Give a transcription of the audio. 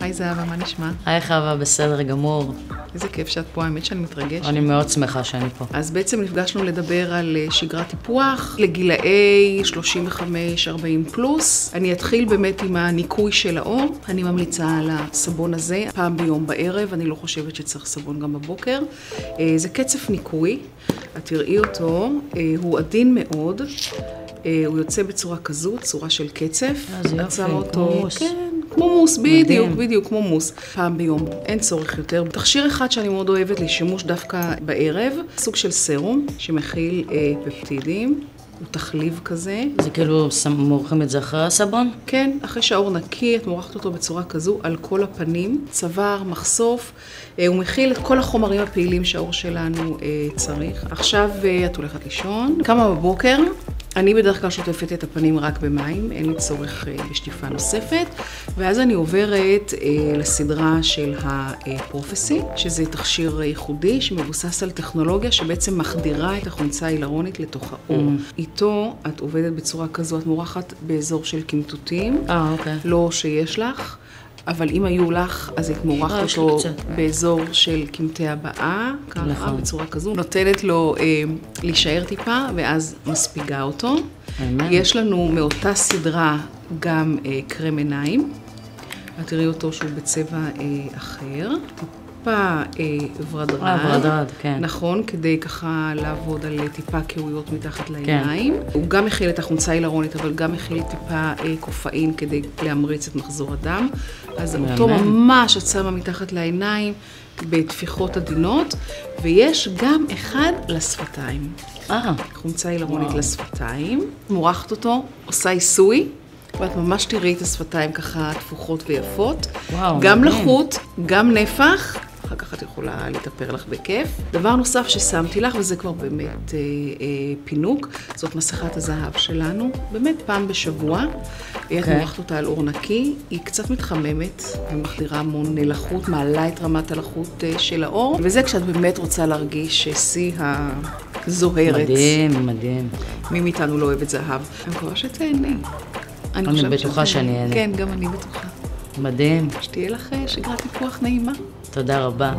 היי זהבה, מה נשמע? היי חווה, בסדר גמור. איזה כיף שאת פה, האמת שאני מתרגשת. אני מאוד שמחה שאני פה. אז בעצם נפגשנו לדבר על אה, שגרת טיפוח לגילאי 35-40 פלוס. אני אתחיל באמת עם הניקוי של האור. אני ממליצה על הסבון הזה פעם ביום בערב, אני לא חושבת שצריך סבון גם בבוקר. אה, זה קצף ניקוי, את תראי אותו, אה, הוא עדין מאוד. הוא יוצא בצורה כזו, צורה של קצף. אז יופי, כמו מוס. כן, כמו מוס, בדיוק, בדיוק, כמו מוס. פעם ביום, אין צורך יותר. תכשיר אחד שאני מאוד אוהבת לשימוש דווקא בערב, סוג של סרום שמכיל אה, פפטידים. הוא תחליב כזה. זה כאילו מורחים את זה אחרי הסבון? כן, אחרי שהאור נקי, את מורחת אותו בצורה כזו על כל הפנים, צוואר, מחשוף. אה, הוא מכיל את כל החומרים הפעילים שהאור שלנו אה, צריך. עכשיו אה, את הולכת לישון, קמה בבוקר, אני בדרך כלל שוטפת את הפנים רק במים, אין לי צורך אה, בשטיפה נוספת, ואז אני עוברת אה, לסדרה של הפרופסי, שזה תכשיר ייחודי שמבוסס על טכנולוגיה שבעצם מחדירה את החומצה ההילרונית לתוך האור. Mm. איתו את עובדת בצורה כזו, את מורחת באזור של קמטוטים, אה, אוקיי. לא שיש לך. אבל אם היו לך, אז היית מורחת אה, אותו באזור של קמטי הבאה, ככה, נכון. בצורה כזו. נותנת לו אה, להישאר טיפה, ואז מספיגה אותו. יש לנו מאותה סדרה גם אה, קרם עיניים. את תראי אותו שהוא בצבע אה, אחר. טיפה אה, ורדרד. אה, ורדרד, כן. נכון, כדי ככה לעבוד על טיפה כאויות מתחת כן. לעיניים. כן. הוא גם מכיל את החומצה הילרונית, אבל גם מכיל טיפה אה, קופאין כדי להמריץ את מחזור הדם. אז מאמן. אותו ממש את שמה מתחת לעיניים בטפיחות עדינות, ויש גם אחד לשפתיים. אה. חומצה הילרונית לשפתיים. מורחת אותו, עושה עיסוי. ואת ממש תראי את השפתיים ככה תפוחות ויפות. וואו, גם לחות, גם נפח, יכולה להתאפר לך בכיף. דבר נוסף ששמתי לך, וזה כבר באמת אה, אה, פינוק, זאת מסכת הזהב שלנו, באמת פעם בשבוע. Okay. את מורחת אותה על אור נקי, היא קצת מתחממת ומחדירה המון לחות, מעלה את רמת הלחות אה, של האור, וזה כשאת באמת רוצה להרגיש שיא הזוהרת. מדהים, מדהים. מי מאיתנו לא אוהב את זהב? אני מקווה שתהני. אני, אני בטוחה שאני אהנה. כן, גם אני בטוחה. מדהים. שתהיה לך שגרת טיפוח נעימה. תודה רבה.